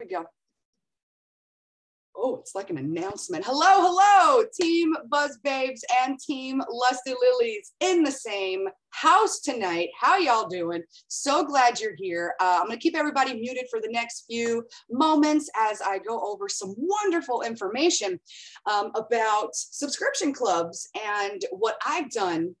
we go. Oh, it's like an announcement. Hello, hello, Team Buzz Babes and Team Lusty Lilies in the same house tonight. How y'all doing? So glad you're here. Uh, I'm going to keep everybody muted for the next few moments as I go over some wonderful information um, about subscription clubs and what I've done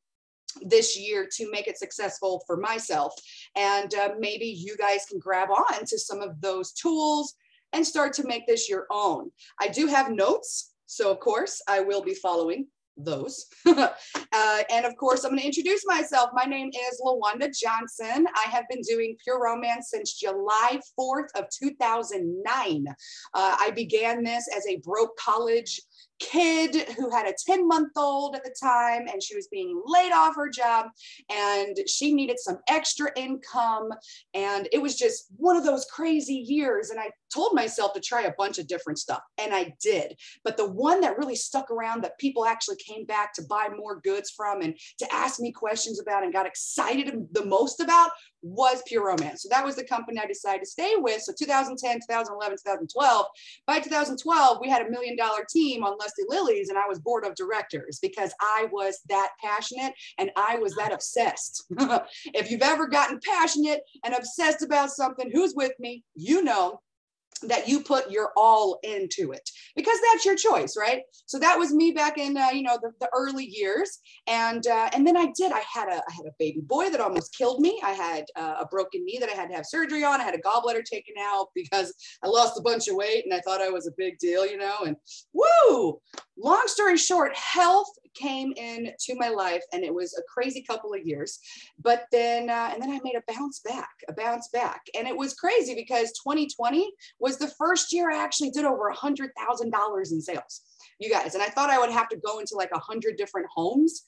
this year to make it successful for myself. And uh, maybe you guys can grab on to some of those tools and start to make this your own. I do have notes. So of course I will be following those. uh, and of course, I'm going to introduce myself. My name is LaWanda Johnson. I have been doing Pure Romance since July 4th of 2009. Uh, I began this as a broke college kid who had a 10 month old at the time and she was being laid off her job and she needed some extra income and it was just one of those crazy years and i told myself to try a bunch of different stuff and i did. But the one that really stuck around that people actually came back to buy more goods from and to ask me questions about and got excited the most about was Pure Romance. So that was the company I decided to stay with. So 2010, 2011, 2012. By 2012, we had a million dollar team on Lusty Lilies, and I was board of directors because I was that passionate and I was that obsessed. if you've ever gotten passionate and obsessed about something, who's with me? You know that you put your all into it because that's your choice right? So that was me back in uh, you know the, the, early years. And uh, and then i did i had a i had a baby boy that almost killed me. I had uh, a broken knee that i had to have surgery on. I had a gallbladder taken out because i lost a bunch of weight and i thought i was a big deal you know and woo! Long story short health came into my life and it was a crazy couple of years. But then uh, and then i made a bounce back a bounce back. And it was crazy because 2020 was the first year i actually did over a hundred thousand dollars in sales you guys. And i thought i would have to go into like a hundred different homes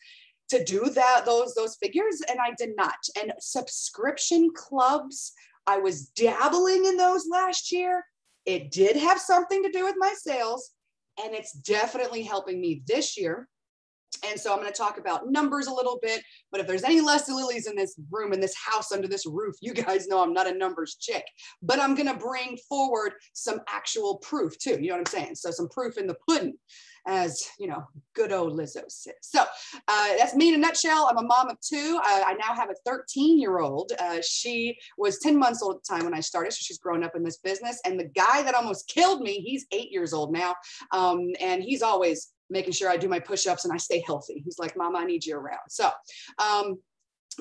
to do that those those figures and i did not. And subscription clubs i was dabbling in those last year. It did have something to do with my sales and it's definitely helping me this year and so I'm going to talk about numbers a little bit. But if there's any Lusty Lilies in this room, in this house, under this roof, you guys know I'm not a numbers chick. But I'm going to bring forward some actual proof too. You know what I'm saying? So some proof in the pudding, as you know, good old Lizzo says. So uh, that's me in a nutshell. I'm a mom of two. Uh, I now have a 13 year old. Uh, she was 10 months old at the time when I started. So she's grown up in this business. And the guy that almost killed me, he's eight years old now. Um, and he's always making sure I do my push-ups and I stay healthy. He's like, Mama, I need you around. So um,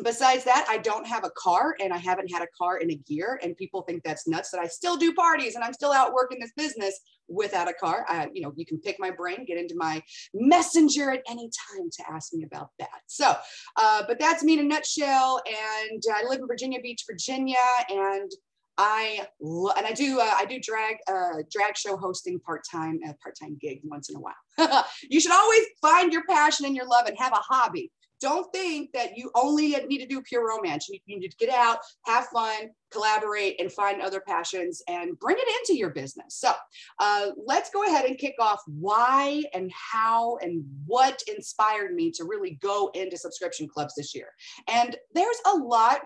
besides that, I don't have a car and I haven't had a car in a year. And people think that's nuts that I still do parties and I'm still out working this business without a car. I, you know, you can pick my brain, get into my messenger at any time to ask me about that. So, uh, but that's me in a nutshell. And I live in Virginia Beach, Virginia. And I and I do uh, I do drag uh, drag show hosting part time a part time gig once in a while. you should always find your passion and your love and have a hobby. Don't think that you only need to do pure romance. You need to get out, have fun, collaborate, and find other passions and bring it into your business. So uh, let's go ahead and kick off why and how and what inspired me to really go into subscription clubs this year. And there's a lot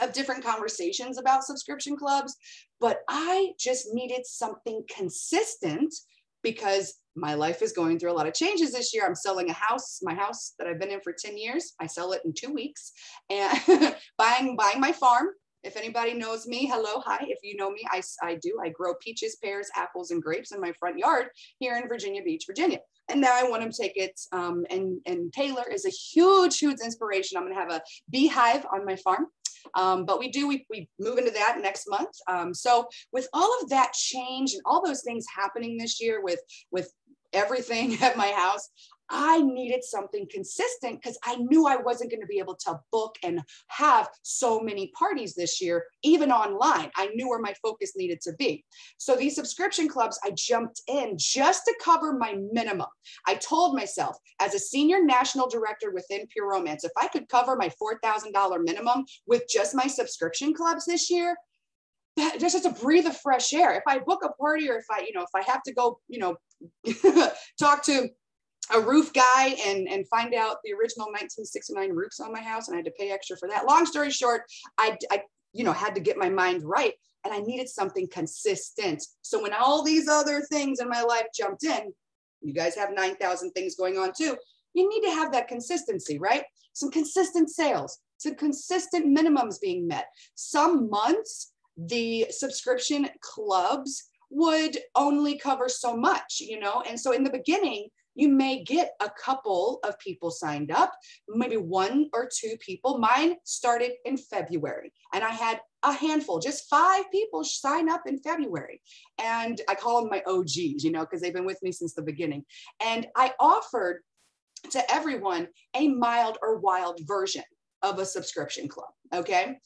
of different conversations about subscription clubs, but I just needed something consistent because my life is going through a lot of changes this year. I'm selling a house, my house that I've been in for 10 years. I sell it in two weeks and buying, buying my farm. If anybody knows me, hello, hi. If you know me, I, I do. I grow peaches, pears, apples, and grapes in my front yard here in Virginia Beach, Virginia. And now I want to take it. Um, and, and Taylor is a huge, huge inspiration. I'm going to have a beehive on my farm. Um, but we do, we, we move into that next month. Um, so with all of that change and all those things happening this year with, with everything at my house, I needed something consistent because I knew I wasn't going to be able to book and have so many parties this year, even online. I knew where my focus needed to be. So these subscription clubs, I jumped in just to cover my minimum. I told myself, as a senior national director within Pure Romance, if I could cover my $4,000 minimum with just my subscription clubs this year, that, just to breathe of fresh air. If I book a party or if I, you know, if I have to go, you know, talk to a roof guy and and find out the original 1969 roofs on my house and I had to pay extra for that. Long story short, I, I you know had to get my mind right. and I needed something consistent. So when all these other things in my life jumped in, you guys have 9,000 things going on too. You need to have that consistency, right? Some consistent sales, some consistent minimums being met. Some months, the subscription clubs would only cover so much, you know? And so in the beginning, you may get a couple of people signed up, maybe one or two people. Mine started in February and I had a handful, just five people sign up in February. And I call them my OGs, you know, because they've been with me since the beginning. And I offered to everyone a mild or wild version of a subscription club. Okay.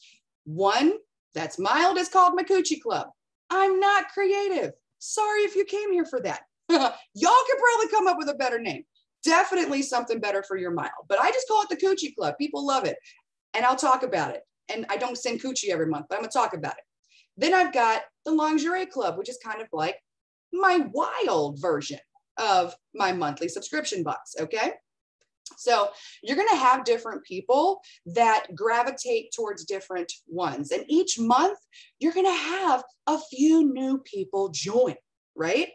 One that's mild is called my Club. I'm not creative. Sorry if you came here for that. Y'all could probably come up with a better name. Definitely something better for your mile. but I just call it the Coochie Club. People love it. And I'll talk about it. And I don't send coochie every month, but I'm gonna talk about it. Then I've got the Lingerie Club, which is kind of like my wild version of my monthly subscription box. Okay. So you're going to have different people that gravitate towards different ones. And each month, you're going to have a few new people join, right?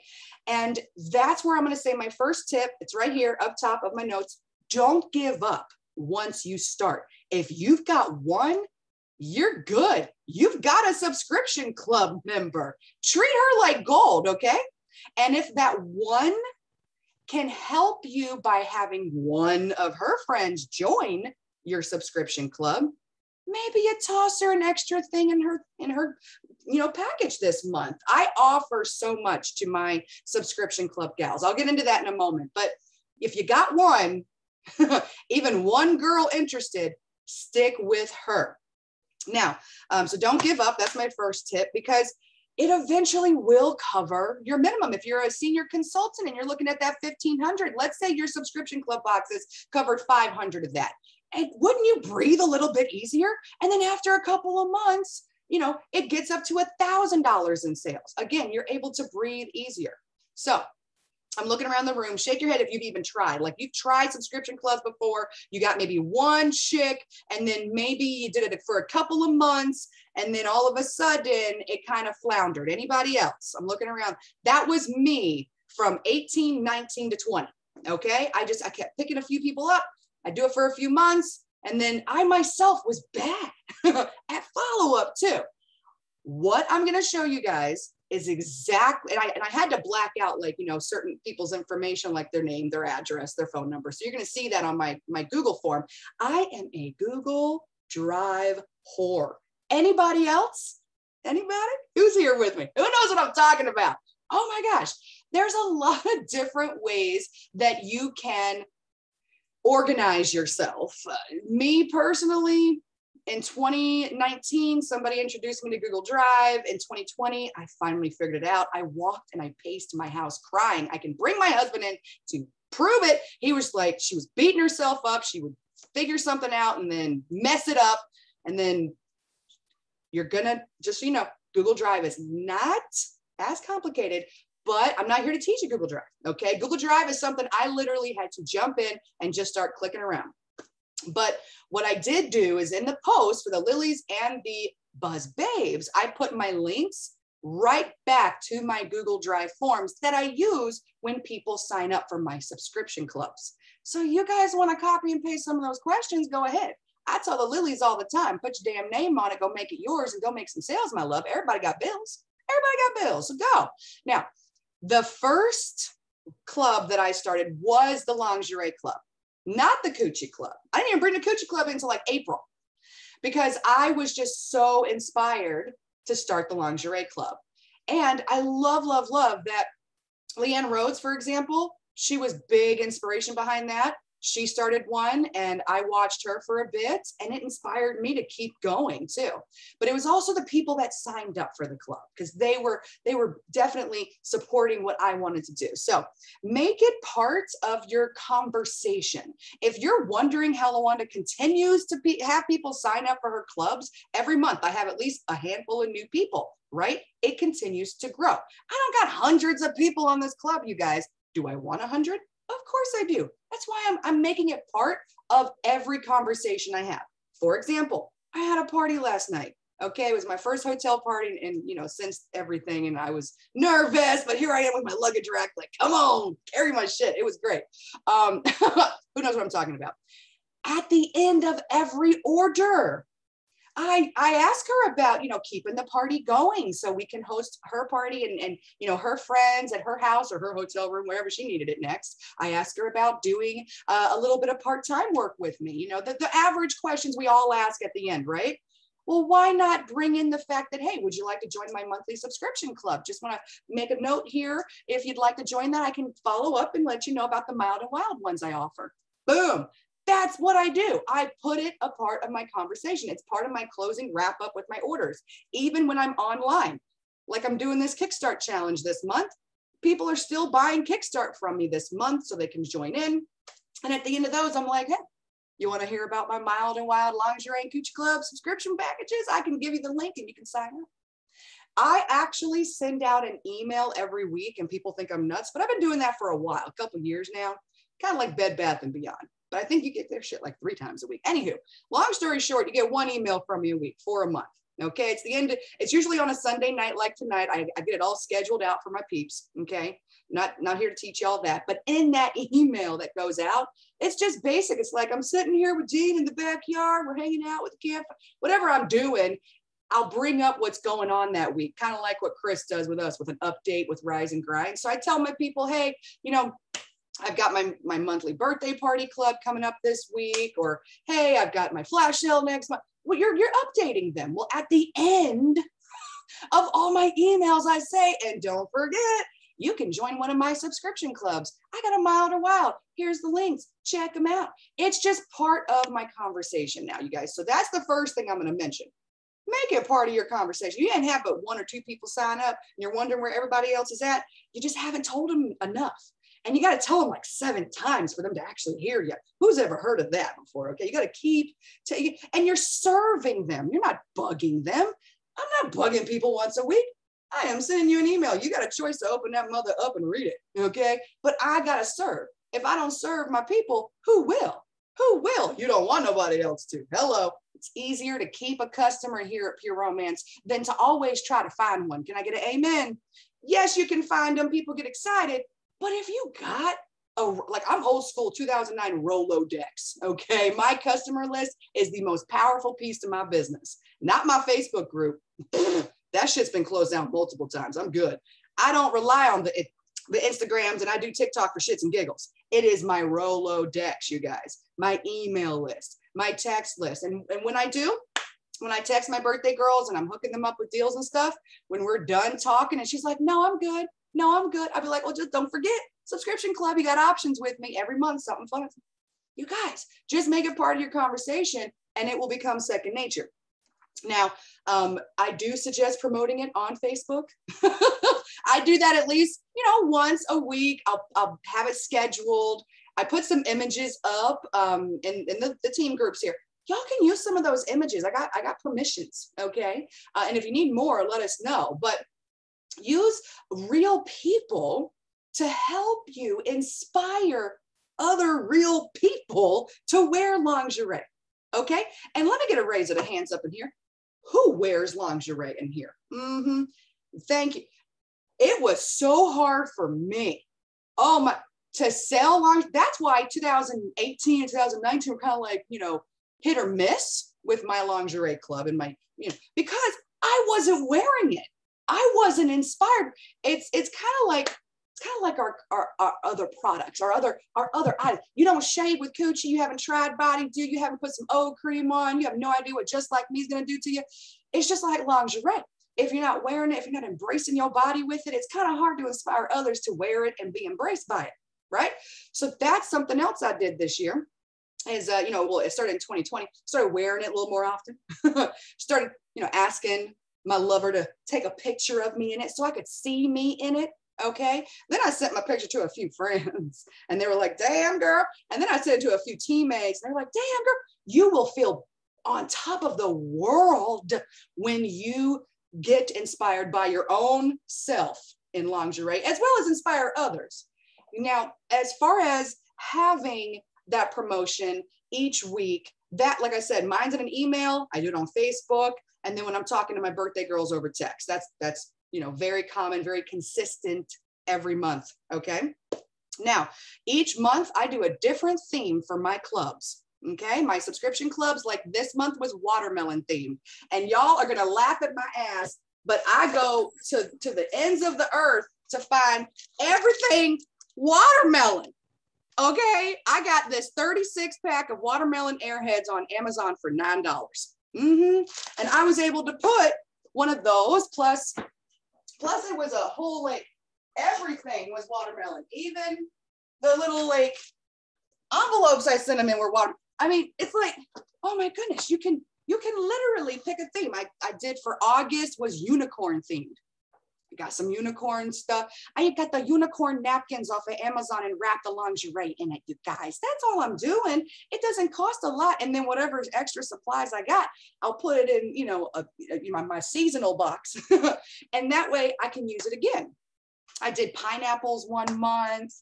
And that's where I'm going to say my first tip. It's right here up top of my notes. Don't give up once you start. If you've got one, you're good. You've got a subscription club member. Treat her like gold, okay? And if that one can help you by having one of her friends join your subscription club, maybe you toss her an extra thing in her in her you know package this month i offer so much to my subscription club gals i'll get into that in a moment but if you got one even one girl interested stick with her now um, so don't give up that's my first tip because it eventually will cover your minimum. If you're a senior consultant and you're looking at that 1500, let's say your subscription club boxes covered 500 of that. And wouldn't you breathe a little bit easier? And then after a couple of months, you know, it gets up to a thousand dollars in sales. Again, you're able to breathe easier. So I'm looking around the room. Shake your head if you've even tried. Like you've tried subscription clubs before. You got maybe one chick, and then maybe you did it for a couple of months, and then all of a sudden it kind of floundered. Anybody else? I'm looking around. That was me from 18, 19 to 20. Okay. I just I kept picking a few people up. I do it for a few months, and then I myself was bad at follow up too. What I'm going to show you guys is exactly, and I, and I had to black out like, you know, certain people's information, like their name, their address, their phone number. So you're going to see that on my, my Google form. I am a Google Drive whore. Anybody else? Anybody? Who's here with me? Who knows what I'm talking about? Oh my gosh. There's a lot of different ways that you can organize yourself. Uh, me personally, in 2019, somebody introduced me to Google Drive. In 2020, I finally figured it out. I walked and I paced my house crying. I can bring my husband in to prove it. He was like, she was beating herself up. She would figure something out and then mess it up. And then you're gonna just, you know, Google Drive is not as complicated, but I'm not here to teach you Google Drive. Okay. Google Drive is something I literally had to jump in and just start clicking around. But what I did do is in the post for the Lilies and the Buzz Babes, I put my links right back to my Google Drive forms that I use when people sign up for my subscription clubs. So you guys want to copy and paste some of those questions, go ahead. I tell the Lilies all the time, put your damn name on it, go make it yours and go make some sales, my love. Everybody got bills. Everybody got bills, so go. Now, the first club that I started was the Lingerie Club not the Coochie Club. I didn't even bring the Coochie Club until like April because I was just so inspired to start the Lingerie Club. And I love, love, love that Leanne Rhodes, for example, she was big inspiration behind that she started one and I watched her for a bit and it inspired me to keep going too. But it was also the people that signed up for the club because they were they were definitely supporting what I wanted to do. So make it part of your conversation. If you're wondering how LaWanda continues to be, have people sign up for her clubs every month, I have at least a handful of new people, right? It continues to grow. I don't got hundreds of people on this club, you guys. Do I want a hundred? Of course I do. That's why I'm, I'm making it part of every conversation I have. For example, I had a party last night. Okay, it was my first hotel party, and you know, since everything, and I was nervous, but here I am with my luggage rack, like, come on, carry my shit. It was great. Um, who knows what I'm talking about? At the end of every order, I I ask her about you know keeping the party going so we can host her party and and you know her friends at her house or her hotel room wherever she needed it next. I ask her about doing uh, a little bit of part time work with me. You know the the average questions we all ask at the end, right? Well, why not bring in the fact that, hey, would you like to join my monthly subscription club? Just want to make a note here. If you'd like to join that, I can follow up and let you know about the mild and wild ones I offer. Boom. That's what I do. I put it a part of my conversation. It's part of my closing wrap up with my orders, even when I'm online. Like I'm doing this Kickstart challenge this month. People are still buying Kickstart from me this month so they can join in. And at the end of those, I'm like, hey, you want to hear about my mild and wild lingerie and coochie club subscription packages? I can give you the link and you can sign up. I actually send out an email every week and people think I'm nuts, but I've been doing that for a while, a couple years now, kind of like Bed Bath and Beyond but I think you get their shit like three times a week. Anywho, long story short, you get one email from me a week for a month. Okay, it's the end. Of, it's usually on a Sunday night like tonight. I, I get it all scheduled out for my peeps. Okay, not not here to teach y'all that, but in that email that goes out, it's just basic. It's like I'm sitting here with Jean in the backyard. We're hanging out with the camp, whatever I'm doing. I'll bring up what's going on that week, kind of like what Chris does with us with an update with Rise and Grind. So I tell my people, hey, you know, I've got my, my monthly birthday party club coming up this week, or hey, I've got my flash sale next month. Well, you're you're updating them. Well, at the end of all my emails, I say, and don't forget, you can join one of my subscription clubs. I got a mild or wild. Here's the links. Check them out. It's just part of my conversation now, you guys. So that's the first thing I'm going to mention. Make it part of your conversation. You didn't have but one or two people sign up and you're wondering where everybody else is at. You just haven't told them enough. And you got to tell them like seven times for them to actually hear you. Who's ever heard of that before? Okay. You got to keep and you're serving them. You're not bugging them. I'm not bugging people once a week. I am sending you an email. You got a choice to open that mother up and read it. Okay. But I got to serve. If I don't serve my people, who will? Who will? You don't want nobody else to. Hello. It's easier to keep a customer here at Pure Romance than to always try to find one. Can I get an amen? Yes, you can find them. People get excited, but if you got a, like I'm old school 2009 Rolo Rolodex, okay? My customer list is the most powerful piece to my business, not my Facebook group. that shit's been closed down multiple times. I'm good. I don't rely on the, the Instagrams and I do TikTok for shits and giggles. It is my Rolo Rolodex, you guys, my email list, my text list. And, and when I do, when I text my birthday girls and I'm hooking them up with deals and stuff, when we're done talking and she's like, no, I'm good no, I'm good. I'd be like, well, just don't forget subscription club. You got options with me every month, something fun. You guys just make it part of your conversation and it will become second nature. Now, um, I do suggest promoting it on Facebook. I do that at least, you know, once a week. I'll, I'll have it scheduled. I put some images up um, in, in the, the team groups here. Y'all can use some of those images. I got I got permissions, okay? Uh, and if you need more, let us know. But use real people to help you inspire other real people to wear lingerie. Okay. And let me get a raise of the hands up in here. Who wears lingerie in here? Mm-hmm. Thank you. It was so hard for me. Oh my, to sell lingerie. That's why 2018 and 2019 were kind of like, you know, hit or miss with my lingerie club and my, you know, because I wasn't wearing it. I wasn't inspired. It's it's kind of like it's kind of like our, our, our other products, our other our other items. You don't shave with coochie. You haven't tried Body Dew. You haven't put some old cream on. You have no idea what just like me is going to do to you. It's just like lingerie. If you're not wearing it, if you're not embracing your body with it, it's kind of hard to inspire others to wear it and be embraced by it, right? So that's something else I did this year. Is uh, you know, well, it started in 2020. Started wearing it a little more often. started, you know, asking my lover to take a picture of me in it so I could see me in it. Okay. Then I sent my picture to a few friends and they were like, damn, girl. And then I sent it to a few teammates and they were like, damn, girl, you will feel on top of the world when you get inspired by your own self in lingerie, as well as inspire others. Now, as far as having that promotion each week, that, like I said, mine's in an email, I do it on Facebook. And then when I'm talking to my birthday girls over text, that's that's you know very common, very consistent every month. Okay. Now, each month I do a different theme for my clubs. Okay, my subscription clubs, like this month was watermelon themed, and y'all are gonna laugh at my ass, but I go to, to the ends of the earth to find everything watermelon. Okay, I got this 36 pack of watermelon airheads on Amazon for $9. Mm-hmm. And I was able to put one of those plus, plus it was a whole like everything was watermelon, even the little like envelopes I sent them in were water. I mean, it's like, oh my goodness, you can you can literally pick a theme. I, I did for August was unicorn themed. I got some unicorn stuff. I got the unicorn napkins off of Amazon and wrapped the lingerie in it, you guys. That's all I'm doing. It doesn't cost a lot. And then whatever extra supplies I got, I'll put it in, you know, a, you know my seasonal box. and that way I can use it again. I did pineapples one month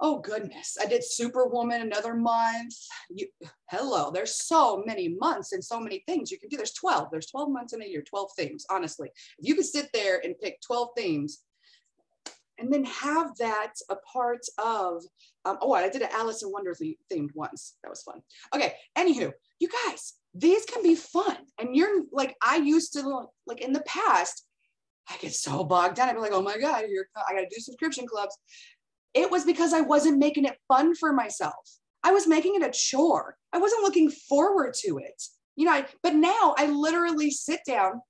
oh goodness, I did Superwoman another month. You, hello, there's so many months and so many things you can do. There's 12, there's 12 months in a year, 12 themes, honestly. If you could sit there and pick 12 themes and then have that a part of, um, oh, I did an Alice in Wonder themed once. That was fun. Okay, anywho, you guys, these can be fun. And you're like, I used to, like in the past, I get so bogged down. I'd be like, oh my God, here I gotta do subscription clubs. It was because I wasn't making it fun for myself. I was making it a chore. I wasn't looking forward to it. You know, I, but now I literally sit down.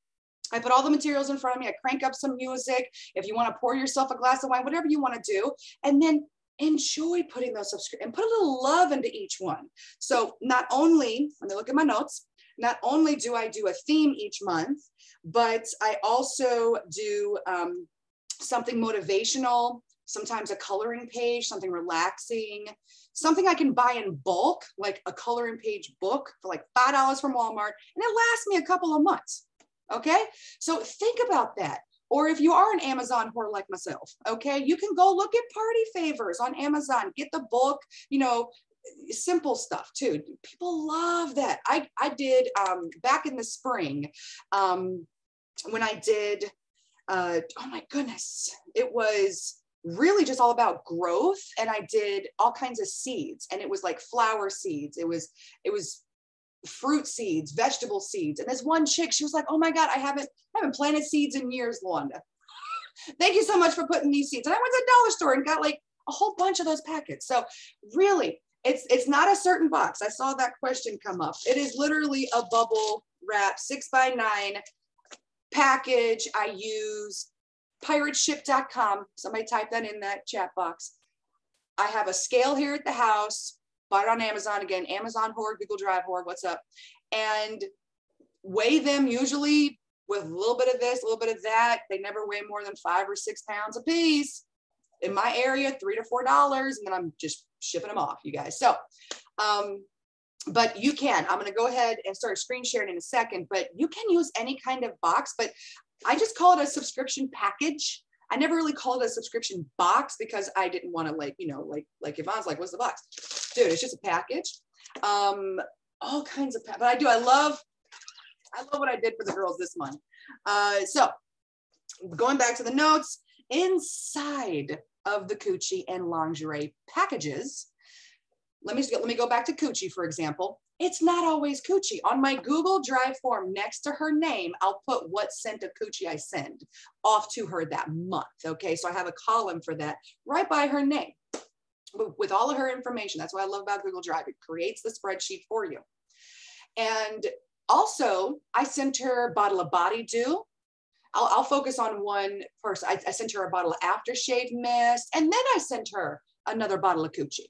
I put all the materials in front of me. I crank up some music. If you want to pour yourself a glass of wine, whatever you want to do, and then enjoy putting those subscriptions and put a little love into each one. So not only, let me look at my notes. Not only do I do a theme each month, but I also do um, something motivational sometimes a coloring page, something relaxing, something I can buy in bulk, like a coloring page book for like $5 from Walmart, and it lasts me a couple of months. Okay. So think about that. Or if you are an Amazon whore like myself, okay, you can go look at party favors on Amazon, get the book, you know, simple stuff too. People love that. I, I did um, back in the spring um, when I did, uh, oh my goodness, it was really just all about growth and i did all kinds of seeds and it was like flower seeds it was it was fruit seeds vegetable seeds and this one chick she was like oh my god i haven't I haven't planted seeds in years LaWanda thank you so much for putting these seeds and i went to the dollar store and got like a whole bunch of those packets so really it's it's not a certain box i saw that question come up it is literally a bubble wrap six by nine package i use pirateship.com. Somebody type that in that chat box. I have a scale here at the house, bought it on Amazon again, Amazon Horde, Google Drive Horde, what's up? And weigh them usually with a little bit of this, a little bit of that. They never weigh more than five or six pounds a piece. In my area, three to four dollars, and then I'm just shipping them off, you guys. So, um, but you can. I'm going to go ahead and start screen sharing in a second. But you can use any kind of box. But I just call it a subscription package. I never really called it a subscription box because I didn't want to like, you know, like like Yvonne's like, what's the box? Dude, it's just a package. Um, all kinds of, but I do. I love, I love what I did for the girls this month. Uh, so going back to the notes, inside of the Coochie and lingerie packages, let me just let me go back to Coochie, for example it's not always coochie. On my Google Drive form next to her name, I'll put what scent of coochie I send off to her that month. Okay, so I have a column for that right by her name with all of her information. That's what I love about Google Drive. It creates the spreadsheet for you. And also, I sent her a bottle of Body Dew. I'll, I'll focus on one person. I, I sent her a bottle of aftershave mist, and then I sent her another bottle of coochie.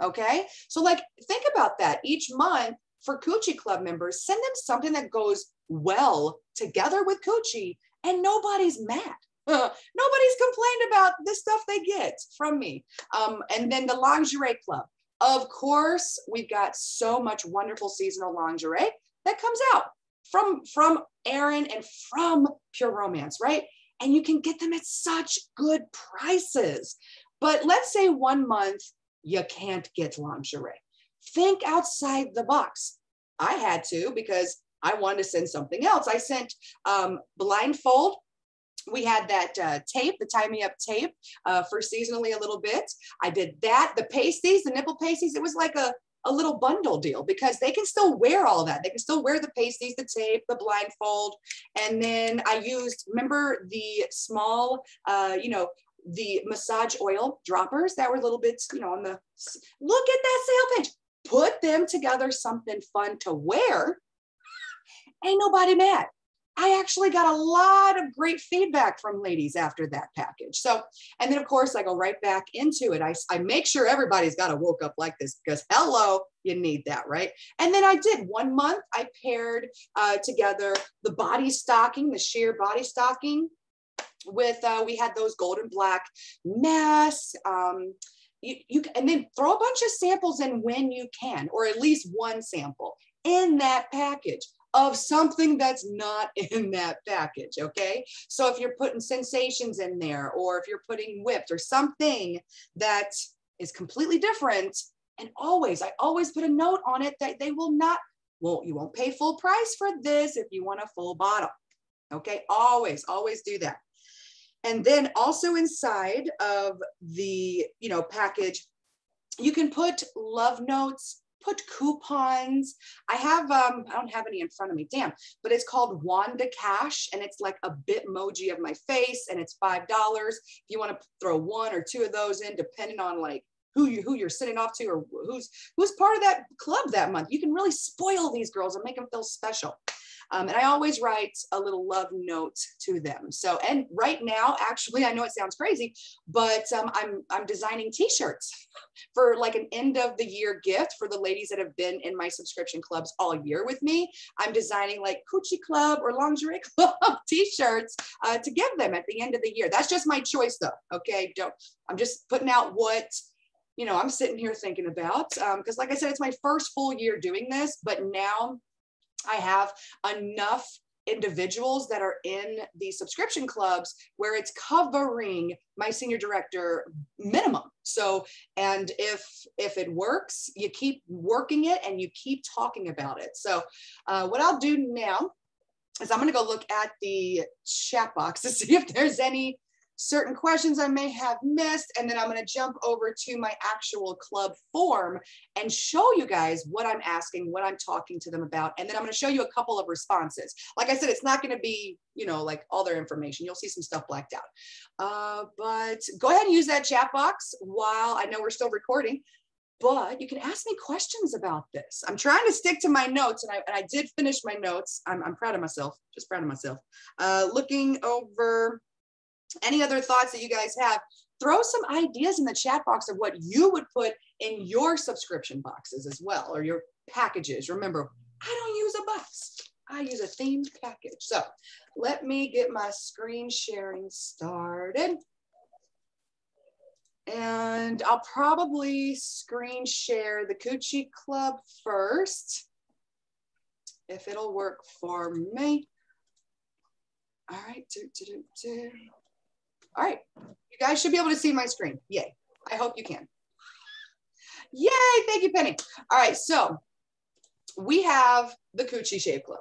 Okay. So, like, think about that each month for Coochie Club members, send them something that goes well together with Coochie, and nobody's mad. Nobody's complained about the stuff they get from me. Um, and then the lingerie club. Of course, we've got so much wonderful seasonal lingerie that comes out from from Erin and from Pure Romance, right? And you can get them at such good prices. But let's say one month you can't get lingerie. Think outside the box. I had to because I wanted to send something else. I sent um, blindfold we had that uh, tape, the tie me up tape uh, for seasonally a little bit. I did that. The pasties, the nipple pasties, it was like a, a little bundle deal because they can still wear all that. They can still wear the pasties, the tape, the blindfold. And then I used, remember the small, uh, you know, the massage oil droppers that were little bits, you know, on the, look at that sale page. Put them together, something fun to wear. Ain't nobody mad. I actually got a lot of great feedback from ladies after that package. So, and then of course I go right back into it. I, I make sure everybody's got a woke up like this because hello, you need that, right? And then I did one month, I paired uh, together the body stocking, the sheer body stocking with, uh, we had those golden black mess. Um, you, you, and then throw a bunch of samples in when you can, or at least one sample in that package of something that's not in that package. Okay. So if you're putting sensations in there, or if you're putting whipped or something that is completely different, and always, I always put a note on it that they will not, well, you won't pay full price for this if you want a full bottle. Okay. Always, always do that. And then also inside of the, you know, package, you can put love notes put coupons. I have, um, I don't have any in front of me, damn, but it's called Wanda Cash and it's like a Bitmoji of my face and it's $5. If you want to throw one or two of those in, depending on like who you who you're sending off to or who's who's part of that club that month. You can really spoil these girls and make them feel special. Um, and I always write a little love note to them. So, and right now, actually, I know it sounds crazy, but um, I'm I'm designing T-shirts for like an end of the year gift for the ladies that have been in my subscription clubs all year with me. I'm designing like coochie club or lingerie club T-shirts uh, to give them at the end of the year. That's just my choice, though. Okay, don't. I'm just putting out what you know i'm sitting here thinking about because um, like i said it's my first full year doing this but now I have enough individuals that are in the subscription clubs where it's covering my senior director minimum. So and if if it works you keep working it and you keep talking about it. So uh, what i'll do now is i'm going to go look at the chat box to see if there's any certain questions I may have missed, and then I'm going to jump over to my actual club form and show you guys what I'm asking, what I'm talking to them about, and then I'm going to show you a couple of responses. Like I said, it's not going to be, you know, like all their information. You'll see some stuff blacked out. Uh, but go ahead and use that chat box while I know we're still recording but you can ask me questions about this. I'm trying to stick to my notes, and I, and I did finish my notes. I'm, I'm proud of myself, just proud of myself. Uh, looking over any other thoughts that you guys have, throw some ideas in the chat box of what you would put in your subscription boxes as well, or your packages. Remember, I don't use a box. I use a themed package. So let me get my screen sharing started. And I'll probably screen share the Coochie Club first, if it'll work for me. All right, do, do, do, do. All right, you guys should be able to see my screen. Yay, I hope you can. Yay, thank you, Penny. All right, so we have the Coochie Shave Club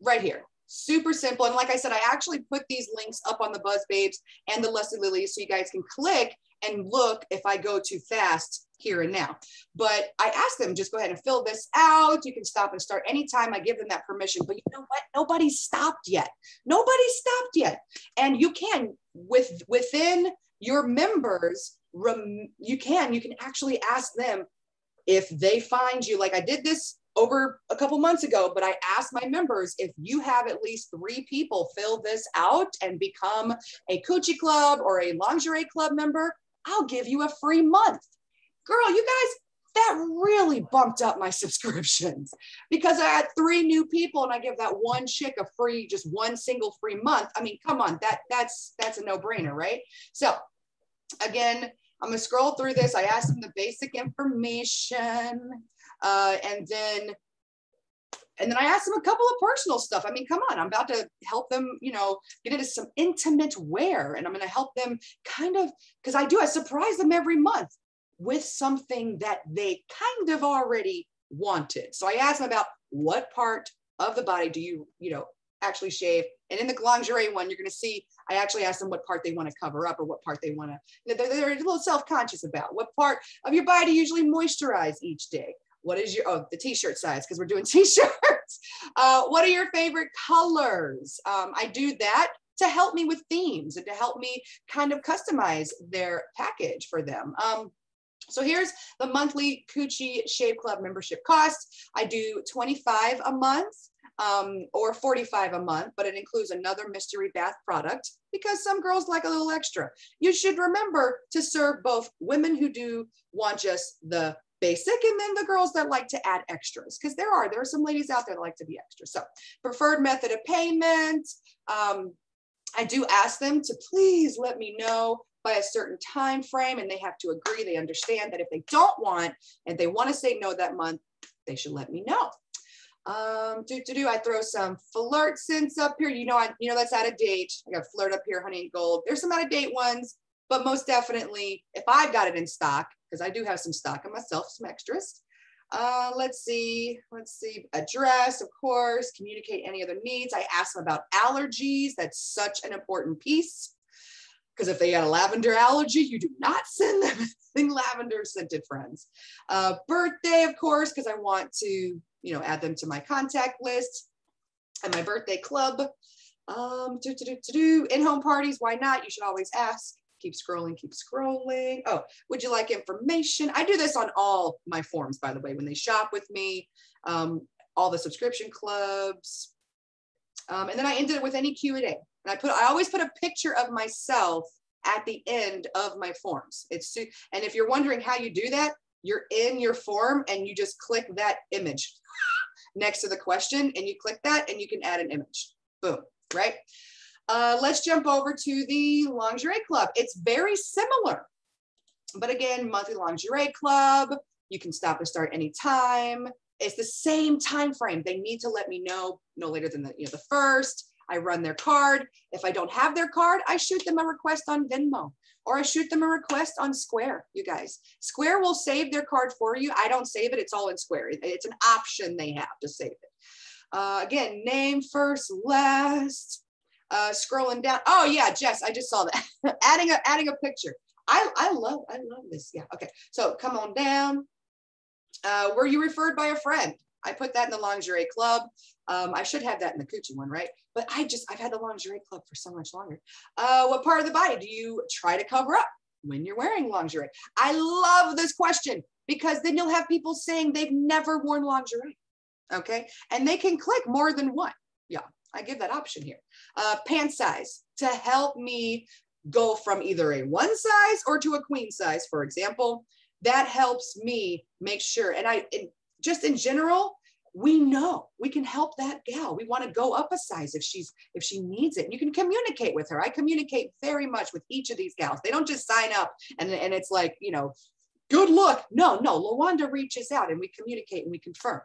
right here. Super simple. And like I said, I actually put these links up on the Buzz Babes and the Lusty Lilies so you guys can click and look if I go too fast here and now. But I asked them, just go ahead and fill this out. You can stop and start anytime I give them that permission. But you know what? Nobody's stopped yet. Nobody's stopped yet. And you can, with within your members, rem, you can, you can actually ask them if they find you, like I did this over a couple months ago, but I asked my members if you have at least three people fill this out and become a coochie club or a lingerie club member, I'll give you a free month. Girl, you guys, that really bumped up my subscriptions because I had three new people and I give that one chick a free, just one single free month. I mean, come on, that that's that's a no-brainer, right? So again, I'm gonna scroll through this. I asked them the basic information, uh, and then and then I asked them a couple of personal stuff. I mean, come on, I'm about to help them, you know, get into some intimate wear. And I'm going to help them kind of, because I do, I surprise them every month with something that they kind of already wanted. So I asked them about what part of the body do you, you know, actually shave? And in the lingerie one, you're going to see, I actually ask them what part they want to cover up or what part they want to, they're, they're a little self-conscious about what part of your body you usually moisturize each day. What is your, oh, the t-shirt size, because we're doing t-shirts. Uh, what are your favorite colors? Um, I do that to help me with themes and to help me kind of customize their package for them. Um, so here's the monthly Coochie Shave Club membership cost. I do 25 a month um, or 45 a month, but it includes another mystery bath product because some girls like a little extra. You should remember to serve both women who do want just the basic and then the girls that like to add extras because there are there are some ladies out there that like to be extra. So preferred method of payment um, i do ask them to please let me know by a certain time frame and they have to agree they understand that if they don't want and they want to say no that month they should let me know. Um do to do i throw some flirt scents up here you know i you know that's out of date. I got flirt up here honey and gold. There's some out of date ones but most definitely if i've got it in stock because i do have some stock in myself some extras uh, let's see, let's see, address, of course, communicate any other needs. I ask them about allergies. That's such an important piece. Because if they had a lavender allergy, you do not send them anything lavender scented friends. Uh, birthday, of course, because I want to, you know, add them to my contact list and my birthday club. Um, do, do, do, do, do. In-home parties, why not? You should always ask. Keep scrolling, keep scrolling. Oh, would you like information? I do this on all my forms, by the way, when they shop with me, um, all the subscription clubs. Um, and then I ended it with any Q&A. And I put, I always put a picture of myself at the end of my forms. It's, and if you're wondering how you do that, you're in your form and you just click that image next to the question and you click that and you can add an image. Boom, right? Uh, let's jump over to the lingerie club. It's very similar, but again, monthly lingerie club. You can stop and start anytime. It's the same time frame. They need to let me know no later than the, you know, the first. I run their card. If I don't have their card, I shoot them a request on Venmo or I shoot them a request on Square, you guys. Square will save their card for you. I don't save it, it's all in Square. It's an option they have to save it. Uh, again, name first, last, uh, scrolling down. Oh yeah, Jess, I just saw that. adding a adding a picture. I, I love I love this. Yeah. Okay. So come on down. Uh, were you referred by a friend? I put that in the lingerie club. Um, I should have that in the coochie one, right? But I just, I've had the lingerie club for so much longer. Uh, what part of the body do you try to cover up when you're wearing lingerie? I love this question because then you'll have people saying they've never worn lingerie. Okay. And they can click more than one. Yeah. I give that option here. Uh, pant size to help me go from either a one size or to a queen size, for example. That helps me make sure. And I, just in general, we know we can help that gal. We want to go up a size if she's if she needs it. You can communicate with her. I communicate very much with each of these gals. They don't just sign up and, and it's like, you know, good look. No, no, LaWanda reaches out and we communicate and we confirm.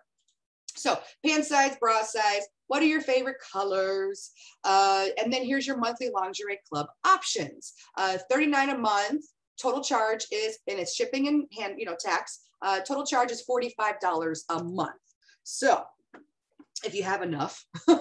So pant size, bra size, what are your favorite colors? Uh, and then here's your monthly lingerie club options. Uh, 39 a month, total charge is, and it's shipping and hand, you know, tax, uh, total charge is $45 a month. So if you have enough, and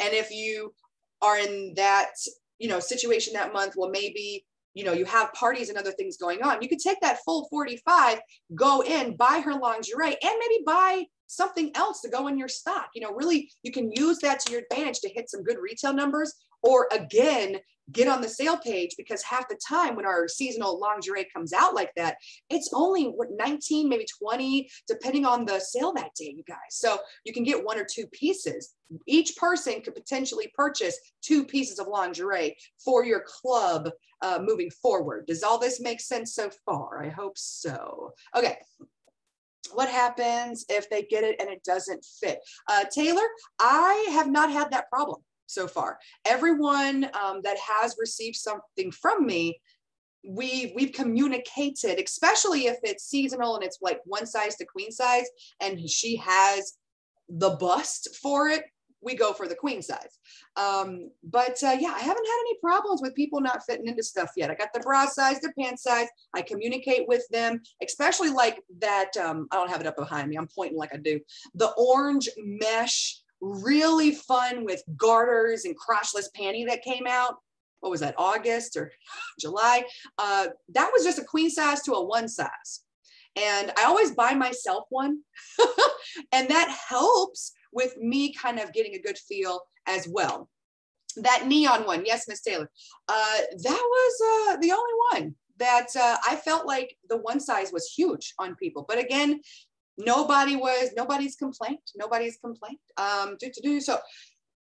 if you are in that, you know, situation that month, well, maybe you know, you have parties and other things going on. You could take that full 45, go in, buy her lingerie, and maybe buy something else to go in your stock. You know, really, you can use that to your advantage to hit some good retail numbers, or again, get on the sale page because half the time when our seasonal lingerie comes out like that, it's only what 19, maybe 20, depending on the sale that day, you guys. So you can get one or two pieces. Each person could potentially purchase two pieces of lingerie for your club uh, moving forward. Does all this make sense so far? I hope so. Okay what happens if they get it and it doesn't fit? Uh, Taylor, I have not had that problem so far. Everyone um, that has received something from me, we we've communicated, especially if it's seasonal and it's like one size to queen size, and she has the bust for it. We go for the queen size. Um, but uh, yeah, I haven't had any problems with people not fitting into stuff yet. I got the bra size, the pant size. I communicate with them, especially like that. Um, I don't have it up behind me. I'm pointing like I do. The orange mesh really fun with garters and crotchless panty that came out. What was that, August or July? Uh, that was just a queen size to a one size. And I always buy myself one. and that helps with me kind of getting a good feel as well. That neon one, yes, Miss Taylor, uh, that was uh, the only one that uh, I felt like the one size was huge on people. But again, nobody was, nobody's complaint, nobody's complaint. Um, do, do, do. So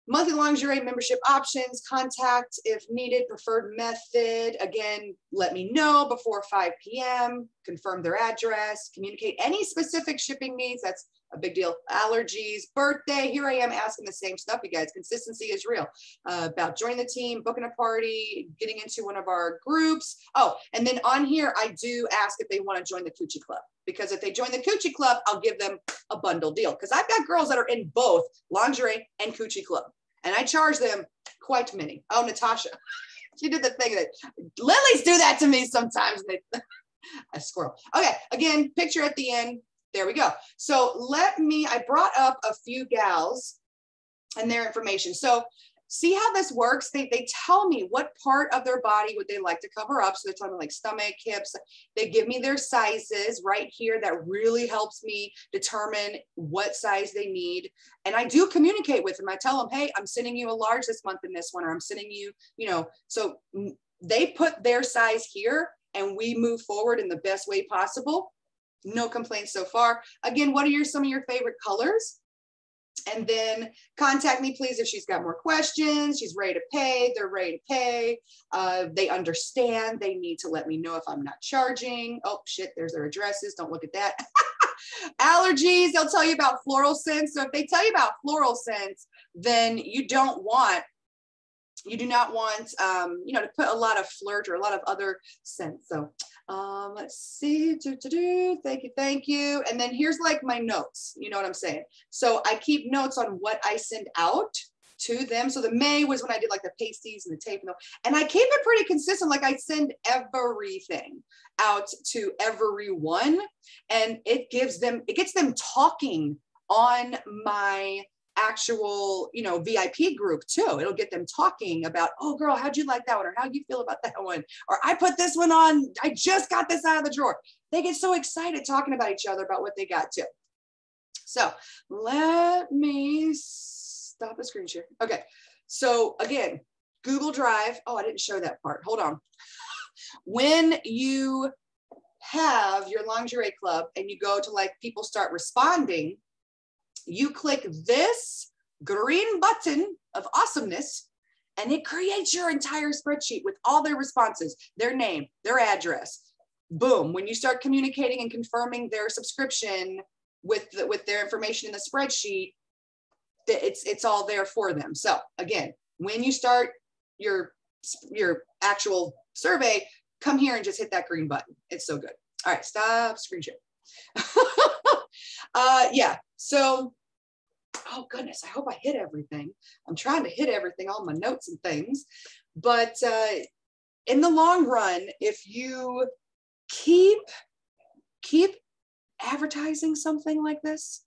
monthly lingerie membership options, contact if needed, preferred method. Again, let me know before 5 p.m., confirm their address, communicate any specific shipping needs. That's a big deal. Allergies, birthday. Here I am asking the same stuff, you guys. Consistency is real. Uh, about joining the team, booking a party, getting into one of our groups. Oh, and then on here, I do ask if they want to join the Coochie Club because if they join the Coochie Club, I'll give them a bundle deal because I've got girls that are in both lingerie and Coochie Club, and I charge them quite many. Oh, Natasha, she did the thing that lilies do that to me sometimes. They, a squirrel. Okay, again, picture at the end. There we go. So let me, I brought up a few gals and their information. So see how this works. They, they tell me what part of their body would they like to cover up. So they're telling me like stomach, hips. They give me their sizes right here. That really helps me determine what size they need. And I do communicate with them. I tell them, hey, I'm sending you a large this month in this one, or I'm sending you, you know, so they put their size here and we move forward in the best way possible no complaints so far. Again, what are your some of your favorite colors? And then contact me, please, if she's got more questions. She's ready to pay. They're ready to pay. Uh, they understand. They need to let me know if I'm not charging. Oh, shit, there's their addresses. Don't look at that. Allergies, they'll tell you about floral scents. So if they tell you about floral scents, then you don't want you do not want um, you know to put a lot of flirt or a lot of other scents so um, let's see. Do, do, do. Thank you. Thank you. And then here's like my notes. You know what I'm saying? So I keep notes on what I send out to them. So the May was when I did like the pasties and the tape and, the, and I keep it pretty consistent. Like I send everything out to everyone and it gives them, it gets them talking on my actual, you know, VIP group too. It'll get them talking about, oh girl, how'd you like that one? Or how do you feel about that one? Or I put this one on, I just got this out of the drawer. They get so excited talking about each other about what they got too. So let me stop the screen share. Okay. So again, Google Drive. Oh, I didn't show that part. Hold on. When you have your lingerie club and you go to like people start responding, you click this green button of awesomeness and it creates your entire spreadsheet with all their responses, their name, their address. Boom. When you start communicating and confirming their subscription with, the, with their information in the spreadsheet, it's, it's all there for them. So again, when you start your, your actual survey, come here and just hit that green button. It's so good. All right, stop screen share. uh, yeah, so, oh goodness, I hope I hit everything. I'm trying to hit everything, all my notes and things. But uh, in the long run, if you keep keep advertising something like this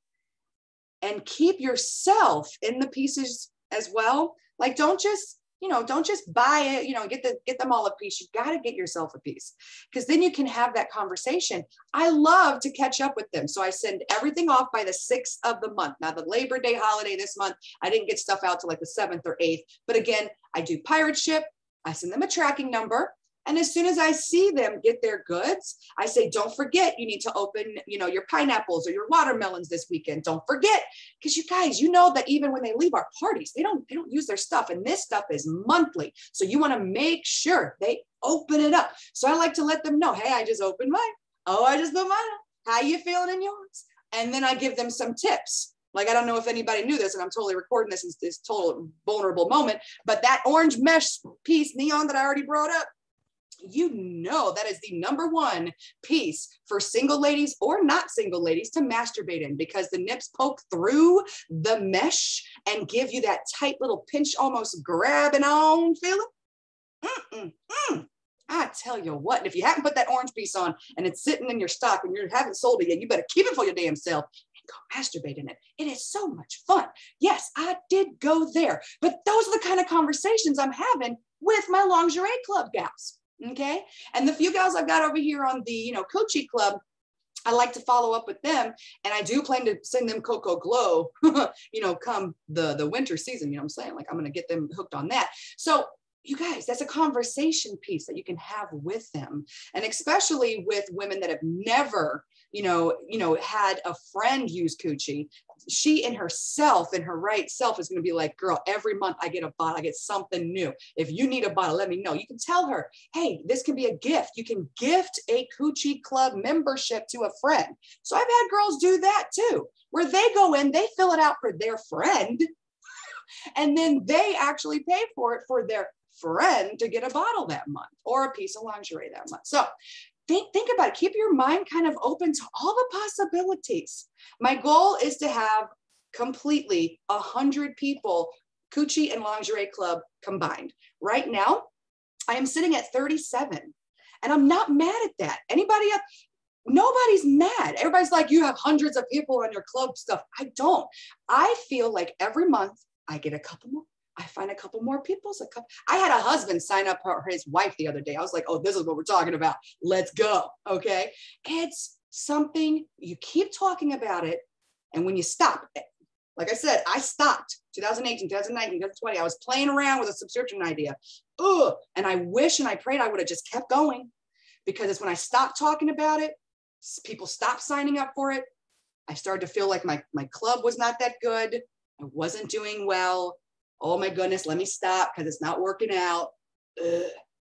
and keep yourself in the pieces as well, like don't just you know, don't just buy it, you know, get the get them all a piece. You got to get yourself a piece because then you can have that conversation. I love to catch up with them. So I send everything off by the 6th of the month. Now the Labor Day holiday this month, I didn't get stuff out to like the 7th or 8th. But again, I do pirate ship. I send them a tracking number. And as soon as I see them get their goods, I say, don't forget, you need to open, you know, your pineapples or your watermelons this weekend. Don't forget. Because you guys, you know that even when they leave our parties, they don't, they don't use their stuff. And this stuff is monthly. So you want to make sure they open it up. So I like to let them know, hey, I just opened mine. Oh, I just put mine How you feeling in yours? And then I give them some tips. Like, I don't know if anybody knew this, and I'm totally recording this in this total vulnerable moment, but that orange mesh piece neon that I already brought up, you know that is the number one piece for single ladies or not single ladies to masturbate in because the nips poke through the mesh and give you that tight little pinch, almost grabbing on feeling. Mm-mm, mm. I tell you what, if you haven't put that orange piece on and it's sitting in your stock and you haven't sold it yet, you better keep it for your damn self and go masturbate in it. It is so much fun. Yes, I did go there, but those are the kind of conversations I'm having with my lingerie club gals. Okay. And the few gals I've got over here on the, you know, Coochie Club, I like to follow up with them, and I do plan to send them Coco Glow, you know, come the the winter season. You know what I'm saying? Like I'm gonna get them hooked on that. So you guys, that's a conversation piece that you can have with them, and especially with women that have never you know, you know, had a friend use coochie, she in herself, in her right self, is going to be like, girl, every month I get a bottle, I get something new. If you need a bottle, let me know. You can tell her, hey, this can be a gift. You can gift a coochie club membership to a friend. So I've had girls do that too, where they go in, they fill it out for their friend, and then they actually pay for it for their friend to get a bottle that month or a piece of lingerie that month. So think, think about it. Keep your mind kind of open to all the possibilities. My goal is to have completely a hundred people, Coochie and Lingerie Club combined. Right now, I am sitting at 37 and I'm not mad at that. Anybody else? Nobody's mad. Everybody's like, you have hundreds of people on your club stuff. I don't. I feel like every month I get a couple more, I find a couple more people. A couple, I had a husband sign up for his wife the other day. I was like, oh, this is what we're talking about. Let's go. Okay. It's something you keep talking about it. And when you stop, eh, like I said, I stopped 2018, 2019, 2020. I was playing around with a subscription idea. Ugh. And I wish and I prayed I would have just kept going because it's when I stopped talking about it, people stopped signing up for it. I started to feel like my, my club was not that good. I wasn't doing well oh my goodness, let me stop because it's not working out. Ugh.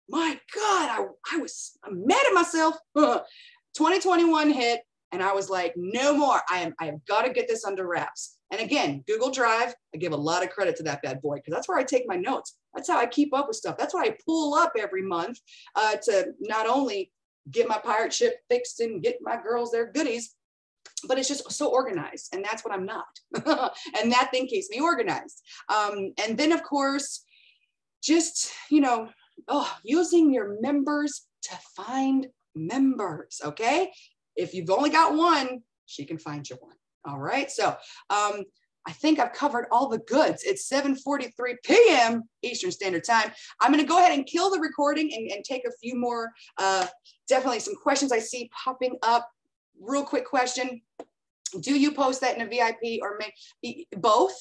My God, I, I was I'm mad at myself. 2021 hit, and I was like, no more. I am I have got to get this under wraps. And again, Google Drive, I give a lot of credit to that bad boy because that's where I take my notes. That's how I keep up with stuff. That's why I pull up every month uh, to not only get my pirate ship fixed and get my girls their goodies, but it's just so organized and that's what i'm not and that thing keeps me organized um, and then of course just you know oh using your members to find members okay if you've only got one she can find you one all right so um, I think I've covered all the goods. It's 7:43 p.m. Eastern Standard Time. I'm going to go ahead and kill the recording and, and take a few more, uh, definitely some questions I see popping up real quick question. Do you post that in a VIP or make both?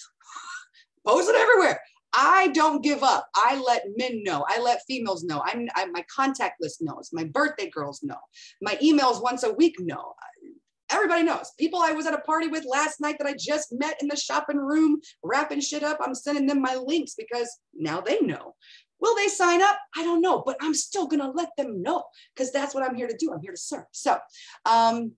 post it everywhere. I don't give up. I let men know. I let females know. I'm, I, my contact list knows. My birthday girls know. My emails once a week know. Everybody knows. People I was at a party with last night that I just met in the shopping room, wrapping shit up. I'm sending them my links because now they know. Will they sign up? I don't know, but I'm still gonna let them know because that's what I'm here to do. I'm here to serve. So, um,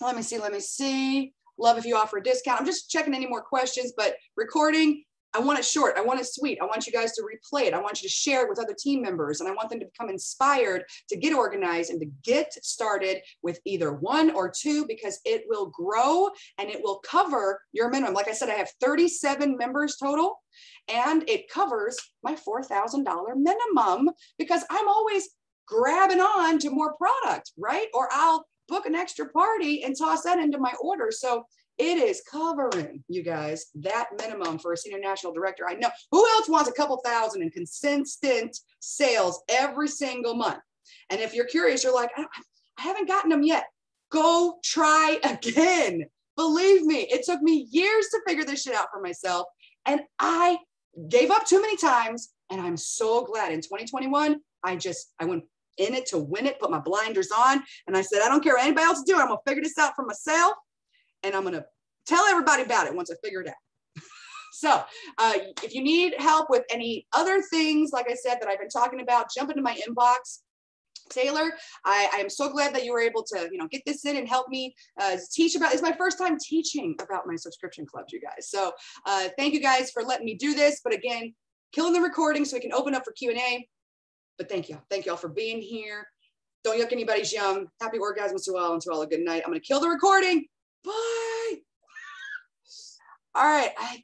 let me see, let me see. Love if you offer a discount. I'm just checking any more questions, but recording, I want it short. I want it sweet. I want you guys to replay it. I want you to share it with other team members and I want them to become inspired to get organized and to get started with either one or two because it will grow and it will cover your minimum. Like I said, I have 37 members total and it covers my $4,000 minimum because I'm always grabbing on to more product, right? Or I'll book an extra party and toss that into my order. So it is covering you guys that minimum for a senior national director. I know who else wants a couple thousand in consistent sales every single month. And if you're curious, you're like, I, I haven't gotten them yet. Go try again. Believe me, it took me years to figure this shit out for myself. And I gave up too many times. And I'm so glad in 2021, I just, I went in it to win it, put my blinders on. And I said, I don't care what anybody else is doing. I'm going to figure this out for myself. And I'm going to tell everybody about it once I figure it out. so uh, if you need help with any other things, like I said, that I've been talking about, jump into my inbox. Taylor, I, I, am so glad that you were able to, you know, get this in and help me uh, teach about. It's my first time teaching about my subscription clubs, you guys. So uh, thank you guys for letting me do this. But again, killing the recording so we can open up for Q and A. But thank you. Thank you all for being here. Don't yuck anybody's yum. Happy orgasms to all and to all a good night. I'm going to kill the recording. Bye. All right. I